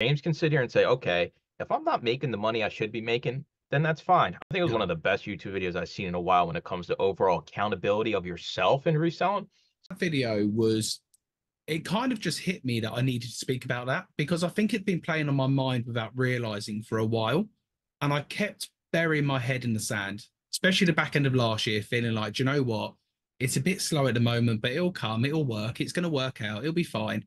James can sit here and say, okay, if I'm not making the money I should be making, then that's fine. I think it was one of the best YouTube videos I've seen in a while when it comes to overall accountability of yourself in reselling. That video was it kind of just hit me that I needed to speak about that because I think it'd been playing on my mind without realizing for a while. And I kept burying my head in the sand, especially the back end of last year, feeling like, do you know what? It's a bit slow at the moment, but it'll come, it'll work, it's going to work out, it'll be fine.